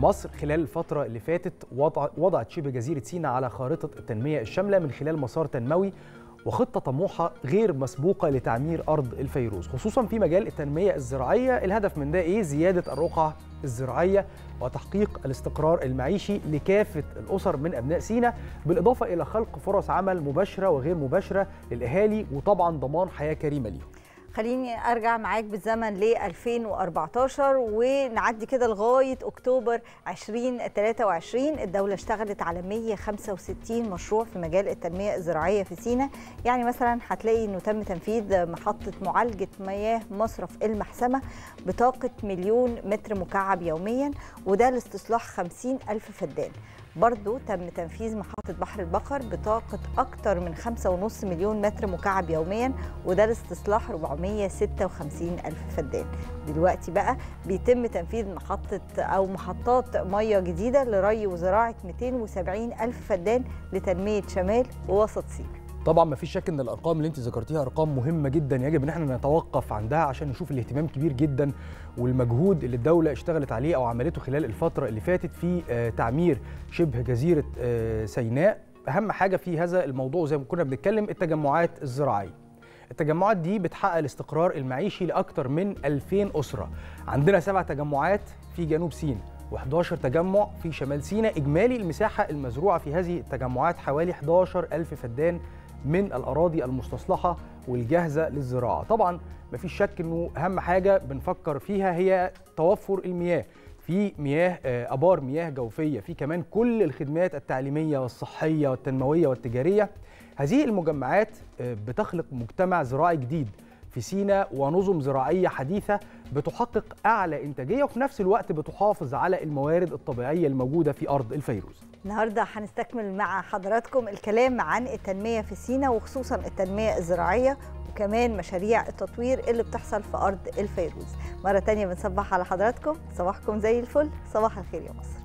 مصر خلال الفترة اللي فاتت وضع وضعت شبه جزيرة سيناء على خارطة التنمية الشاملة من خلال مسار تنموي وخطة طموحة غير مسبوقة لتعمير أرض الفيروز خصوصا في مجال التنمية الزراعية الهدف من ده إيه؟ زيادة الرقعة الزراعية وتحقيق الاستقرار المعيشي لكافة الأسر من أبناء سيناء بالإضافة إلى خلق فرص عمل مباشرة وغير مباشرة للأهالي وطبعا ضمان حياة كريمة ليهم خليني أرجع معاك بالزمن ل 2014 ونعدي كده لغاية أكتوبر 2023 الدولة اشتغلت على 165 مشروع في مجال التنمية الزراعية في سيناء يعني مثلا هتلاقي إنه تم تنفيذ محطة معالجة مياه مصرف المحسمة بطاقة مليون متر مكعب يوميا وده لاستصلاح 50 ألف فدان. برضو تم تنفيذ محطة بحر البقر بطاقة أكثر من 5.5 مليون متر مكعب يوميا وده لاستصلاح 456 ألف فدان. دلوقتي بقى بيتم تنفيذ محطة أو محطات مية جديدة لري وزراعة 270 ألف فدان لتنمية شمال ووسط سيناء طبعا ما فيش شك إن الأرقام اللي أنت ذكرتيها أرقام مهمة جدا يجب إن إحنا نتوقف عندها عشان نشوف الاهتمام كبير جدا والمجهود اللي الدولة اشتغلت عليه أو عملته خلال الفترة اللي فاتت في تعمير شبه جزيرة سيناء. أهم حاجة في هذا الموضوع زي ما كنا بنتكلم التجمعات الزراعية. التجمعات دي بتحقق الاستقرار المعيشي لاكثر من 2000 أسرة. عندنا سبع تجمعات في جنوب سيناء و11 تجمع في شمال سيناء. إجمالي المساحة المزروعة في هذه التجمعات حوالي 11 ألف فدان من الأراضي المستصلحة والجاهزة للزراعة. طبعا مفيش شك أنه أهم حاجة بنفكر فيها هي توفر المياه. في مياه أبار مياه جوفية. في كمان كل الخدمات التعليمية والصحية والتنموية والتجارية. هذه المجمعات بتخلق مجتمع زراعي جديد. في سيناء ونظم زراعية حديثة بتحقق أعلى إنتاجية وفي نفس الوقت بتحافظ على الموارد الطبيعية الموجودة في أرض الفيروز. النهارده هنستكمل مع حضراتكم الكلام عن التنمية في سيناء وخصوصا التنمية الزراعية وكمان مشاريع التطوير اللي بتحصل في أرض الفيروز. مرة تانية بنصبح على حضراتكم. صباحكم زي الفل. صباح الخير يا مصر.